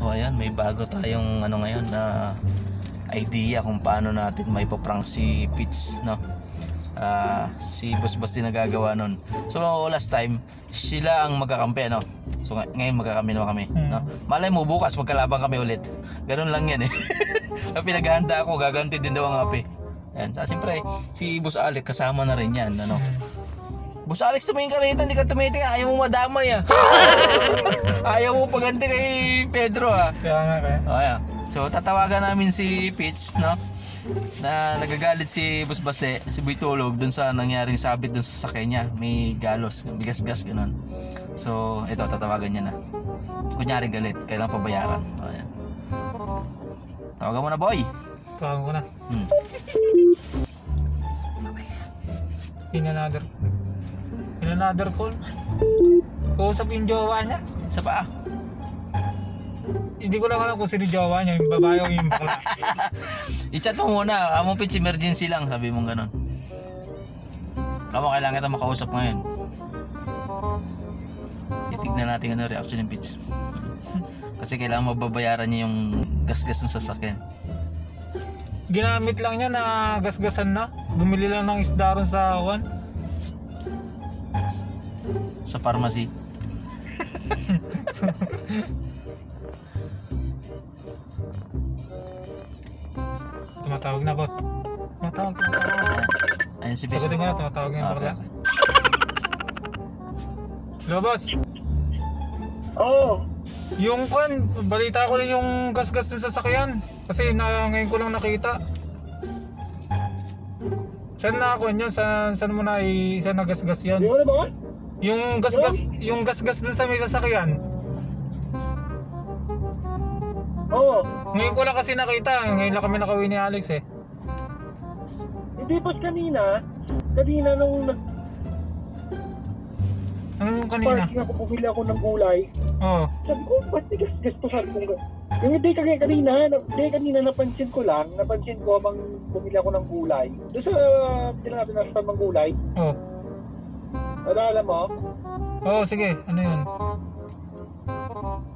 O ayan, may bago tayong ano ngayon na idea kung paano natin may paprank si Pitts, no? Ah, si Boss Basti nagagawa nun. So last time, sila ang magkakampi, no? So ngay- ngayon magkakampi naman kami, no? Malay mo bukas magkalabang kami ulit. Ganun lang yan eh. Pinaghahanda ako, gaganti din daw ang api. Yan. Sa siyempre, si Boss Alec kasama na rin yan, ano? Boss Alex, tumingin ka rito, hindi ka tumiting. Ayaw mo madamay ah. Ayaw mo paganti kay Pedro ah. Kaya nga kaya. O ayan. So tatawagan namin si Pitch, no? Na nagagalit si Boss Base, si Boy Tulog dun sa nangyaring sabit dun sa sakay niya. May galos, may gas-gas ganun. So ito, tatawagan niya na. Kunyari galit, kailangan pabayaran. O ayan. Tawagan mo na boy. Tawagan ko na. Hmm. In another. In another call. Kausap yung jowa niya. Isa pa ah. Hindi ko lang alam kung sino jowa niya. Yung babae o yung bakla. I-chat mo muna, amo pitch emergency lang, sabi mong ganun. Kamo kailangan kita makausap ngayon. Titignan natin ano reaction ng pitch. Kasi kailangan mababayaran niya yung gas-gas ng sasakyan. Ginamit lang niya na gasgasan na. Bumili lang ng isda ron sa awan. Sa pharmacy. Tumatawag na boss. Tumatawag, tumatawag. Ayun si pitch. Sagutin ko na, tumatawag na yung Ah, bakla. okay. Hello boss. Oo. Yung kan, balita ko rin yung gasgas ng sasakyan. Kasi na, ngayon ko lang nakita. Saan na ako yun? Saan, saan mo na i, saan nagasgas yan? Di mo na ba? Yung gasgas, yung gasgas dun sa may sasakyan. Oo. Ngayon ko lang kasi nakita. Ngayon lang kami nakauwi ni Alex eh. Hindi pa kanina. Kanina nung Ano yung kanina? nag-parking ako, bumili ako ng gulay. Oo. Sabi ko, ba't tigas-gas to? Sabi ko, yung hindi kagaya kanina, na- hindi kanina napansin ko lang, napansin ko habang bumili ako ng gulay. Doon sa, tinabi na sa mga gulay, Oo. Alala mo? Oo, sige. Ano yun?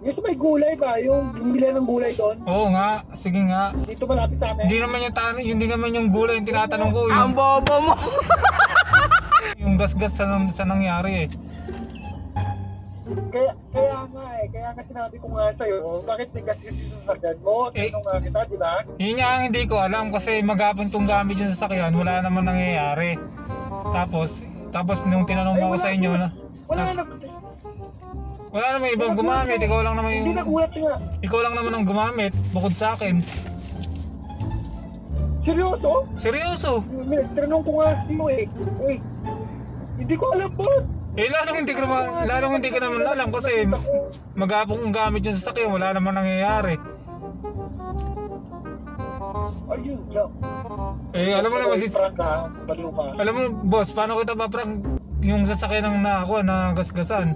Sa may gulay ba, yung bumili ng gulay doon, Oo nga. Sige nga. dito malapit sa amin. Hindi naman yung tanong, hindi naman yung gulay yung tinatanong ko. Ang Yung, bobo mo! yung gasgas sa, sa nangyari eh. Kaya, kaya nga eh, kaya nga sinabi ko nga sa'yo, bakit may gas yung sasakyan mo? Eh. Tinanong nga kita, di ba? Yun nga ang hindi ko alam kasi maghapon tong gamit yung sasakyan, wala naman nangyayari. Tapos, tapos nung tinanong Ay, ako wala sa inyo na, Wala nas- na, wala naman ibang gumamit, ikaw lang naman hindi yung, nagulat nga. ikaw lang naman ang gumamit, bukod sa akin. Seryoso? Seryoso? Tinanong ko nga sa'yo eh. Uy, hindi ko alam po. Eh lalong hindi ko naman, lalong hindi ko naman alam kasi maghapon kong gamit yung sasakyan, wala naman nangyayari. Ayun, yeah. Eh alam mo naman si, Prank ka, baluma. alam mo boss, paano kita paprank yung sasakyan ng na ako na gasgasan?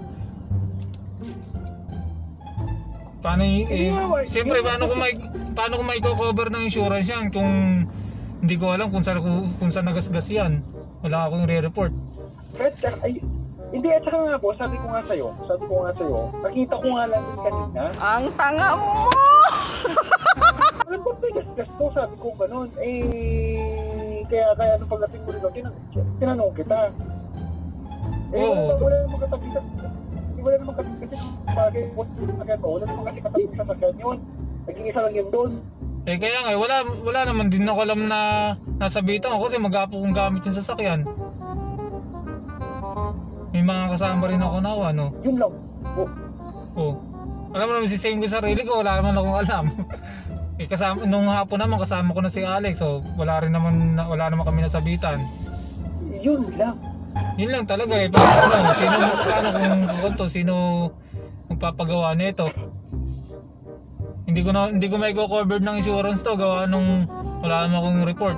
Paano y- eh, siyempre paano ko may paano ko may cover ng insurance yan kung hindi ko alam kung saan kung saan nagasgas yan. Wala akong re-report. Fred, ay, hindi, at saka nga po, sabi ko nga sa'yo, sabi ko nga sa'yo, nakita ko nga lang kanina. Ang tanga mo! Ano ba tigas-gas to? Sabi ko ganun. Eh, kaya, kaya nung pagdating ko dito, tinanong, tinanong kita. Eh, Oo. wala, namang katabi sa, eh, wala namang katabi kasi bagay, wala wala namang kasi katabi sa sakyan yun. Naging isa lang yun doon. Eh kaya nga, eh, wala, wala naman din ako alam na nasa bitang ako kasi magapo kong gamit yung sasakyan. May mga kasama rin ako na ano. Yun lang. Oh, Oh. Alam mo naman si Same ko sa sarili ko, wala naman akong alam. eh kasama, nung hapon naman kasama ko na si Alex, so wala rin naman, na- wala naman kami nasabitan. yun lang. Yun lang talaga eh, paano, ano, sino, paano kung kung to, sino magpapagawa nito? Hindi ko na, hindi ko may covered ng insurance to, gawa nung wala naman akong report.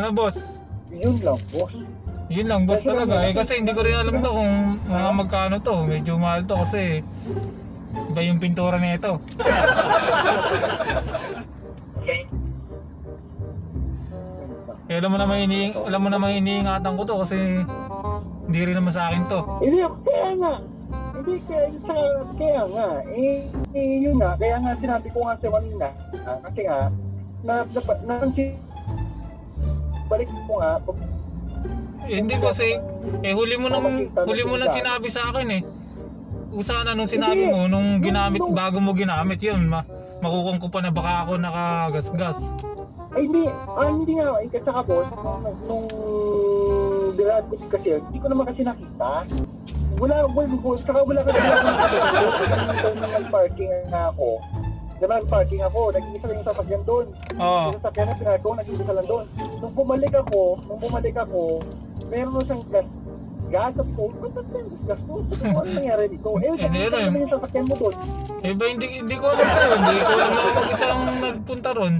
Ano boss? Yun lang, boss. Yun lang boss talaga eh kasi hindi ko rin alam to kung mga magkano to. Medyo mahal to kasi iba yung pintura nito. Eh, alam mo naman ini alam mo naman iniingatan ko to kasi hindi rin naman sa akin to. Hindi, kaya nga. Hindi, kaya, kaya, kaya nga. Eh, eh, yun nga. Kaya nga sinabi ko nga sa kanina. ah, kasi nga, na, na, na, na, balik ko nga, Eh, hindi kasi eh huli mo nang huli mo nang sinabi sa akin eh. Usana nung sinabi mo nung ginamit bago mo ginamit 'yun, ma makukong ko pa na baka ako nakagasgas. Ay, hindi. Ah, hindi nga. Eh, kasi saka boss, nung, dilaan ko kasi, hindi ko naman kasi nakita. Wala, wala, wala, saka wala kasi nag-parking nga ako, Diba, nag-parking ako, nag-iisa lang yung sasakyan doon. Oo. Yung sasakyan na pinag ko, nag-iisa lang doon. Nung bumalik ako, nung bumalik ako, meron na siyang gas. Gas of coke, ba't ba't yung gas ko, ano nangyari dito? Eh, Eh, eh. ano yung sasakyan mo doon? Eh ba hindi hindi ko alam sa'yo, hindi ko alam na ako isang nagpunta ron.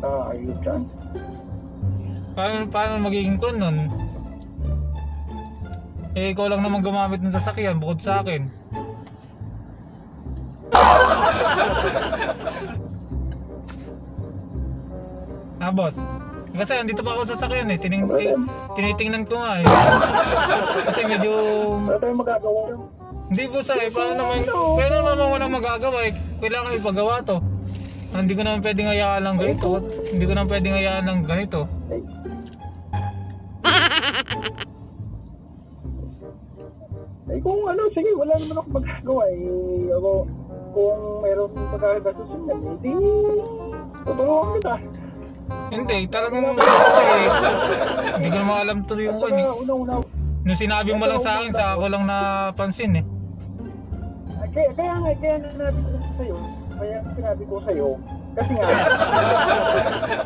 Ah, ayun dyan. Paano paano magiging kon nun? Eh ikaw lang naman gumamit ng sasakyan bukod sa akin. Ah, boss. Kasi andito pa ako sa sasakyan eh. Tining, ti- tinitingnan ko nga eh. Kasi medyo... Wala tayong magagawa. Hindi po sa eh. Paano naman... Paano naman walang magagawa eh. Kailangan ipagawa to. Ah, Hindi ko naman pwedeng hayaan ng ganito. Hindi ko naman pwedeng hayaan ng ganito. Ay. Eh kung ano, sige, wala naman ako magagawa eh. Ako, kung meron magkakagastusin yan, eh, di, tutulungan kita. Hindi, talagang kasi hindi ko naman alam tuloy yung kanya. Saka, una-una, Nung sinabi mo lang sa akin, sa ako lang napansin eh. kaya, kaya nga, kaya nga sinabi ko sa'yo, kaya sinabi ko sa'yo, kasi nga,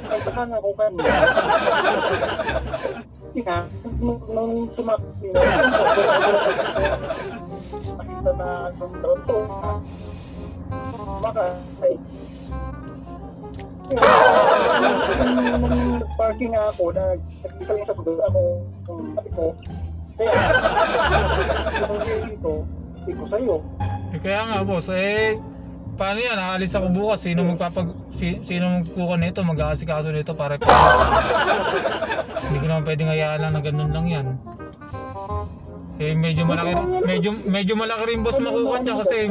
nagtaka nga ako kanina. Kasi nga, nung, nung tumakbi na, nakita na ang to, baka, ay, parking nga ako na nakikita lang sa bundok ako kung sabi ko kaya dito hindi ko sa'yo eh kaya nga boss, eh paano yan? Aalis ako bukas. Sino magpapag... Si, sino magkuha nito? Mag-aasikaso nito para... hindi ko naman pwedeng hayaan lang na ganun lang yan. Eh medyo malaki medyo medyo malaki rin boss makukuha niya kasi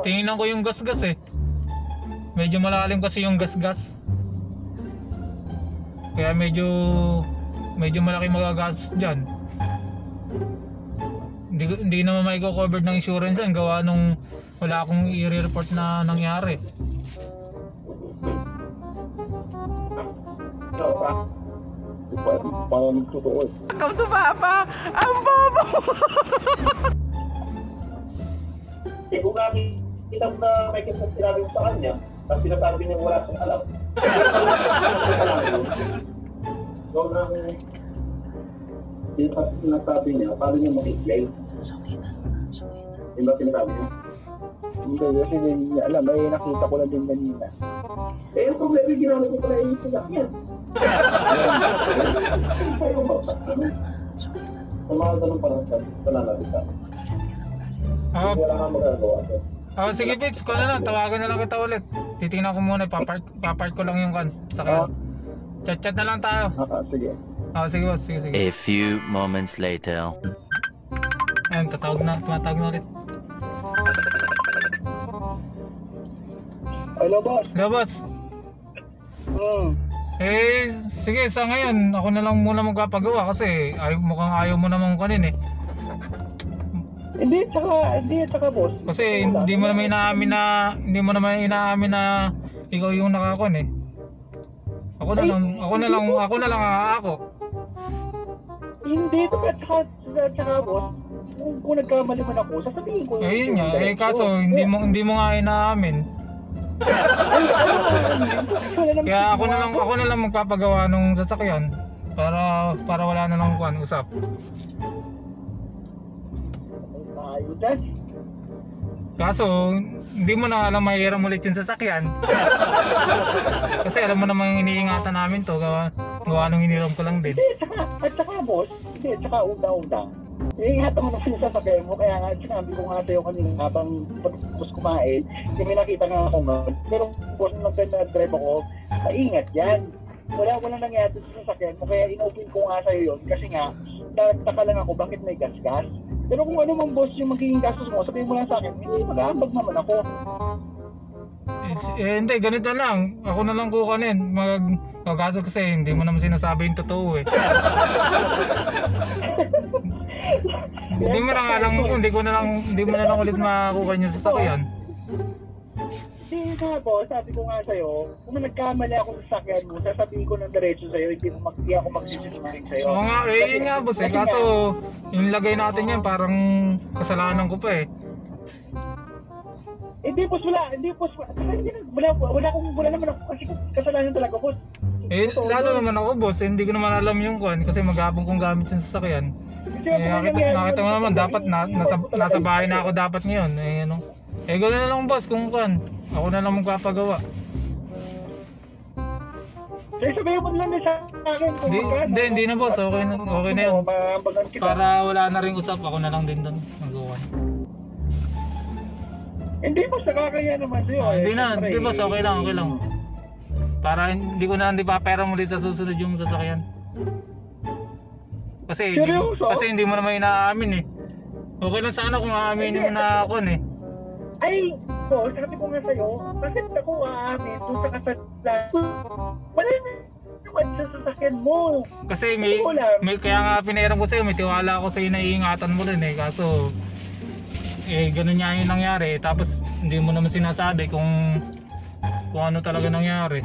tingnan ko yung gas-gas eh. Medyo malalim kasi yung gas-gas. Kaya medyo medyo malaki magagastos diyan. Hindi, hindi naman may covered ng insurance yan gawa nung wala akong i-report na nangyari. Ikaw to papa! Ang bobo! eh kung nakikita mo na may kasi sinabi mo sa kanya tapos sinasabi niya wala siyang alam so nang sinasabi niya paano niya mag-explain Yung ba sinasabi niya? Hindi, kasi hindi niya alam. Eh, nakita ko lang din kanina. Eh, yung problema yung ginamit ko pala yung sinakyan. Sa'yo ba? Sa mga ganun parang sa pananalita. Ah, Wala nga magagawa. Ah sige Pits, ko na lang, tawagan na lang kita ulit. Titingnan ko muna, papark, papark ko lang yung kan. Sakyan. Chat-chat na lang tayo. Ah, ah, sige. Ah, sige boss, sige sige. A few moments later. Ayun, tatawag na, tumatawag na ulit. Hello, boss. Hello boss. Hmm. Eh, sige, sa ngayon, ako na lang muna magpapagawa kasi ay, mukhang ayaw mo naman kanin eh. Hindi, tsaka, hindi, tsaka, boss. Kasi hindi mo naman inaamin na, hindi mo naman inaamin na ikaw yung nakakon eh. Ako na lang, ako na lang, ako na lang ako. Hindi, tsaka, tsaka, tsaka, boss. Kung, kung nagkamali man ako, sasabihin ko. Eh, yun nga, eh kaso hindi mo hindi mo nga inaamin. Kaya ako na lang ako na lang magpapagawa nung sasakyan para para wala na lang kuan usap. Tayo dyan. Kaso hindi mo na alam mahiram ulit yung sasakyan. Kasi alam mo naman yung iniingatan namin to gawa gawa nung hiniram ko lang din. Hindi, tsaka, at tsaka, boss. Hindi, tsaka, una-una. Iingatan mo na siya sa sasakyan mo, kaya nga sinabi ko nga sa'yo kanina habang tapos kumain, kasi may nakita nga ako ngayon. Pero boss, nung nag-drive ako, maingat yan. Wala wala nangyari sa sasakyan mo, kaya inopen ko nga sa'yo yun, kasi nga, nagtaka lang ako bakit may gas-gas. Pero kung ano mang boss yung magiging gastos mo, sabihin mo lang sa akin, hindi, mag-aambag naman ako. Eh, hindi, ganito lang. Ako na lang kukunin. Mag, magaso kasi hindi mo naman sinasabi yung totoo eh. hindi mo na nga lang, hindi ko na lang, hindi mo na lang ulit makukuha yung sasakyan. Hindi nga po, sabi ko nga sa'yo, kung nagkamali ako sa sakyan mo, sasabihin ko ng diretso sa'yo, hindi, mo mag, hindi ako magsisinungaling sa'yo. Oo nga, eh, yun nga boss eh. Kasi Kaso, yung lagay natin yan, parang kasalanan ko pa eh. Hindi, boss, wala, hindi, boss, wala, hindi, wala, wala, akong, wala naman ako, kasi kasalanan talaga, boss. Eh, lalo naman ako boss, eh, hindi ko naman alam yung kwan kasi maghapon kong gamit yung sasakyan. Eh, nakita, nakita mo naman, dapat na, nasa, nasa bahay na ako dapat ngayon. Eh, ano. Eh, gano'n na lang boss, kung kwan. Ako na lang magpapagawa. Sige, sabihin mo lang din sa akin kung Hindi, magkano. hindi, hindi na boss, okay na, okay na yun. Oo, maambagan kita. Para wala na rin usap, ako na lang din doon magawa. Hindi, boss, nakakaya naman sa'yo. Ah, eh. hindi na, hindi boss, okay lang, okay lang. Para hindi ko na hindi pa pera mo dito sa susunod yung sasakyan. Kasi hindi, mo- Seryoso? kasi hindi mo naman inaamin eh. Okay lang sana kung aaminin mo na ako eh. Ay, so, sabi ko nga sa'yo, bakit ako aamin kung sa kasalanan? Wala naman sa sasakyan mo. Kasi may, may kaya nga pinairam ko sa'yo, may tiwala ako sa'yo na iingatan mo rin eh. Kaso, eh ganun nga yung nangyari. Tapos hindi mo naman sinasabi kung kung ano talaga nangyari.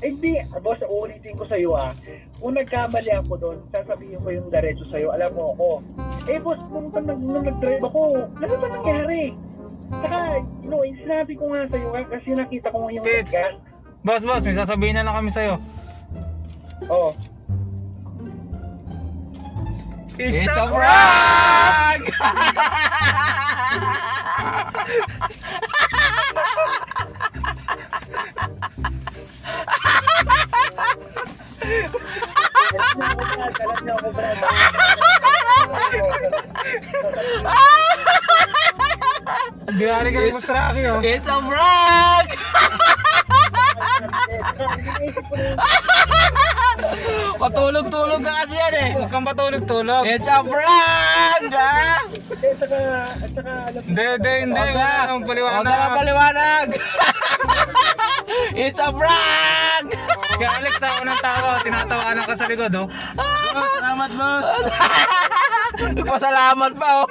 Eh, Hindi, boss, uulitin ko sa'yo ah. Kung nagkamali ako doon, sasabihin ko yung diretso sa'yo, alam mo ako. Eh, boss, nung, nung nag-drive ako, ano ba nangyari? Saka, you know, sinabi ko nga sa'yo ah, kasi nakita ko yung Tits. gas. Boss, boss, may sasabihin na lang kami sa'yo. Oh. It's a prank! Alam niyo ako, Brad. Rin kami It's- mas Rocky oh. It's a prank! Patulog-tulog ka kasi yan eh. Huwag kang patulog-tulog. It's a prank! Ha? Saka, at saka, Hindi, hindi, hindi. Huwag na. Huwag paliwanag. ka na paliwanag! It's a prank! Kaya Alex, tawa ng tawa. Tinatawanan ka sa likod oh. Salamat, boss! Nagpasalamat pa, oh!